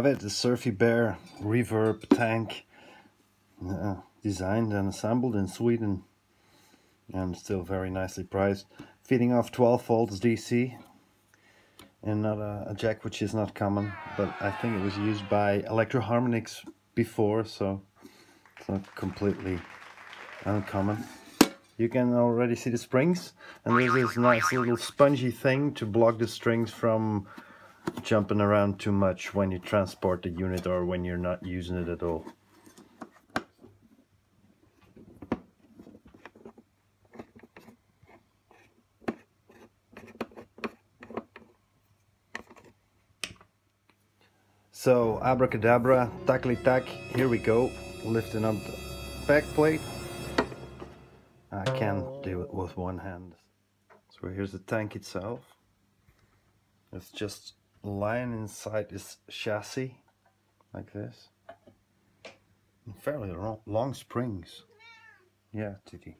Have it, the Surfybear reverb tank uh, designed and assembled in Sweden and still very nicely priced. Feeding off 12 volts DC and not a, a, jack which is not common but I think it was used by Electro-Harmonix before so it's not completely uncommon. You can already see the springs and there's this nice little spongy thing to block the strings from jumping around too much when you transport the unit or when you're not using it at all. So abracadabra, tackly tack, here we go, lifting up the back plate. I can't do it with one hand. So here's the tank itself. It's just lying inside this chassis like this. And fairly long, long springs. Yeah, Titi.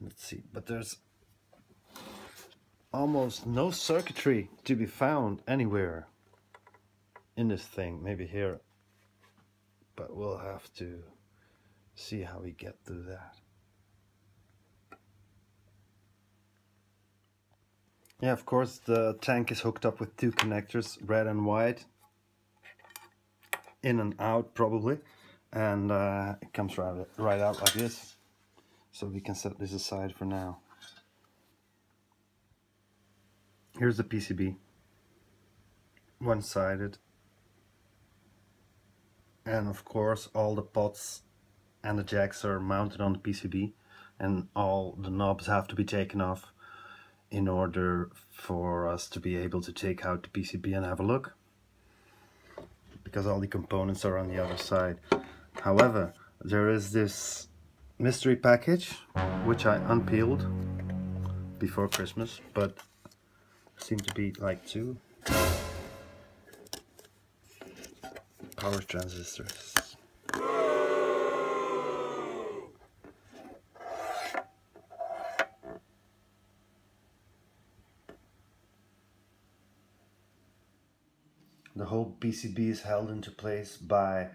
Let's see, but there's almost no circuitry to be found anywhere in this thing. Maybe here, but we'll have to see how we get through that. Yeah, of course, the tank is hooked up with two connectors, red and white, in and out probably, and uh, it comes right, right out like this. So we can set this aside for now. Here's the PCB, one-sided, and of course all the pots and the jacks are mounted on the PCB and all the knobs have to be taken off in order for us to be able to take out the PCB and have a look because all the components are on the other side. However, there is this mystery package which I unpeeled before Christmas but seem to be like two power transistors. The whole PCB is held into place by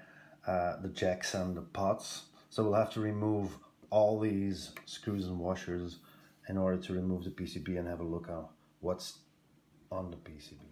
uh, the jacks and the pots. So we'll have to remove all these screws and washers in order to remove the PCB and have a look at what's on the PCB.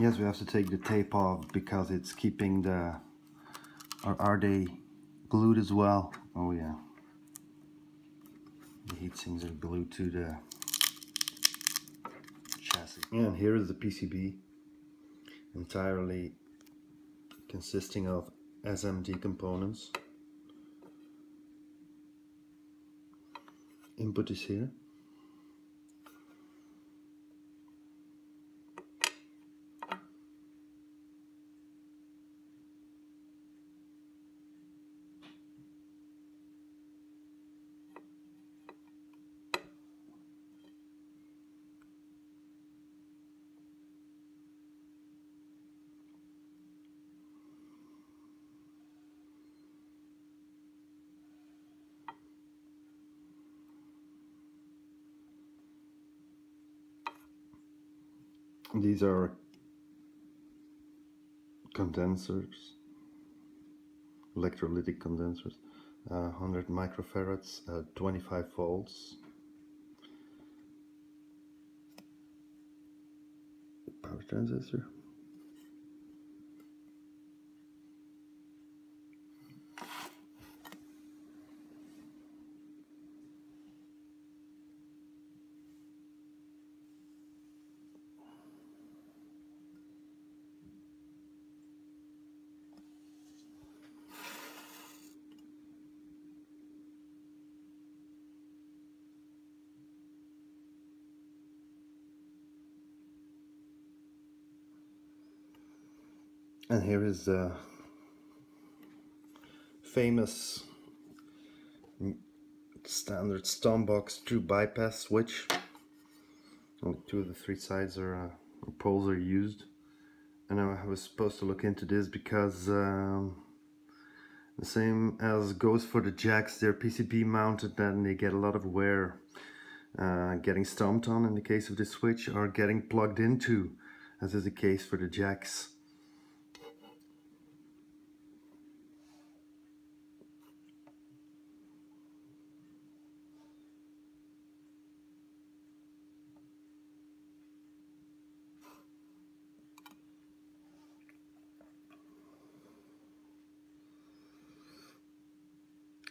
Yes, we have to take the tape off because it's keeping the... Or are they glued as well? Oh yeah. The heat sinks are glued to the chassis. And here is the PCB. Entirely consisting of SMD components. Input is here. These are condensers, electrolytic condensers. uh, 100 microfarads at 25 volts power transistor And here is the famous standard Stompbox true bypass switch. Only two of the three sides are uh, poles are used. And I was supposed to look into this because um, the same as goes for the jacks, they're PCB mounted and they get a lot of wear uh, getting stomped on in the case of the switch or getting plugged into as is the case for the jacks.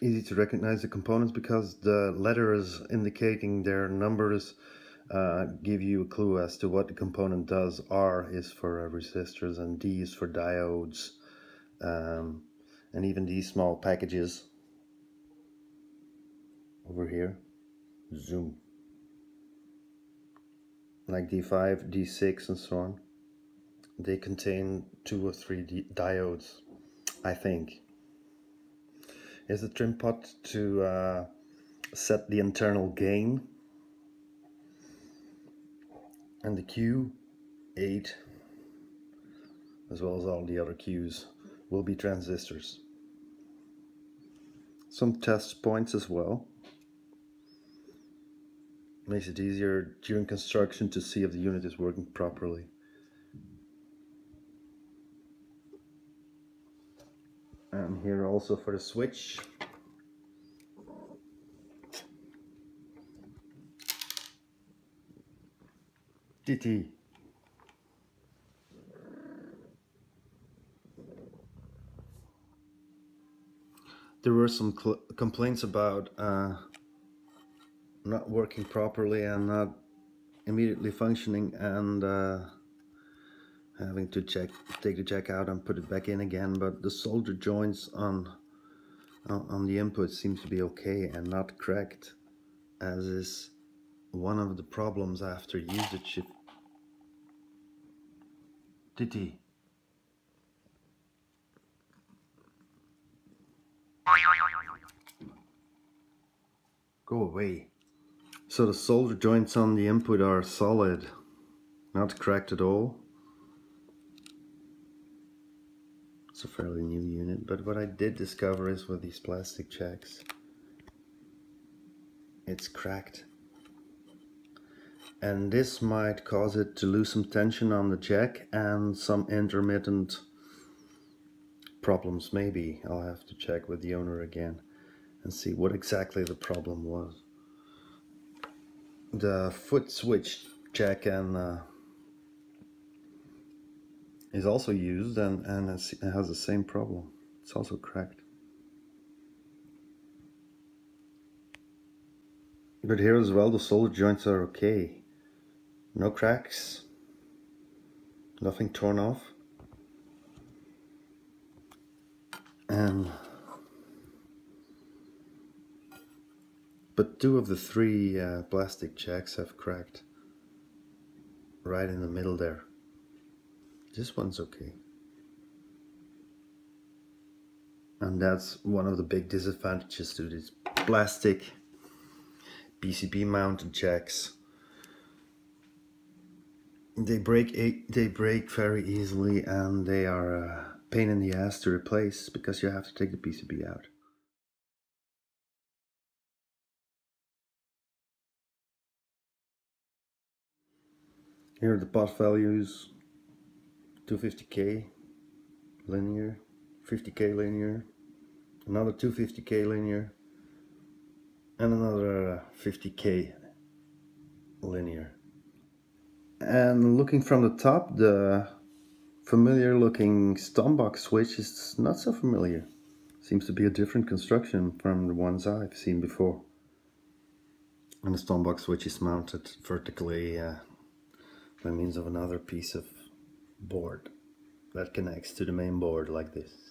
Easy to recognize the components because the letters indicating their numbers uh, give you a clue as to what the component does. R is for uh, resistors and D is for diodes um, and even these small packages over here zoom like D5, D6 and so on they contain two or three diodes I think is the trim pot to uh, set the internal gain. And the Q8 as well as all the other Qs will be transistors. Some test points as well. Makes it easier during construction to see if the unit is working properly and here also for the switch. DT there were some complaints about uh, not working properly and not immediately functioning and uh, having to check take the jack out and put it back in again but the solder joints on on the input seems to be okay and not cracked as is one of the problems after usage Titi go away. So the solder joints on the input are solid not cracked at all It's a fairly new unit, but what I did discover is with these plastic jacks, it's cracked. And this might cause it to lose some tension on the jack and some intermittent problems maybe. I'll have to check with the owner again and see what exactly the problem was. The foot switch jack and uh, is also used and, and it has the same problem. It's also cracked. But here as well the solder joints are okay. No cracks. Nothing torn off. And but two of the three uh, plastic jacks have cracked right in the middle there. This one's okay. And that's one of the big disadvantages to these plastic PCB mounted jacks. They break they break very easily and they are a pain in the ass to replace because you have to take the PCB out. Here are the pot values 250k linear 50k linear another 250k linear and another 50k linear. And looking from the top the familiar looking Stompbox switch is not so familiar. Seems to be a different construction from the ones I've seen before. And the Stompbox switch is mounted vertically uh, by means of another piece of board that connects to the main board like this